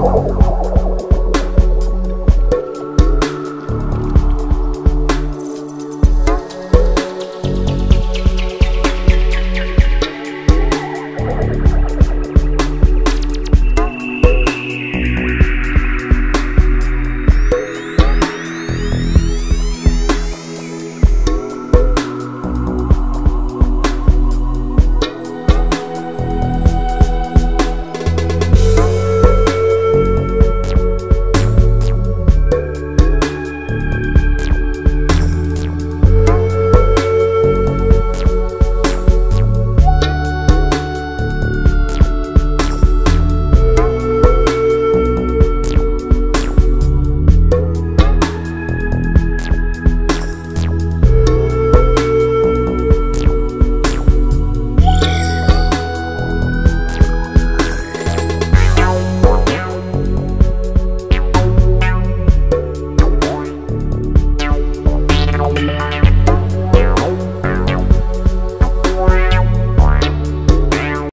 Oh.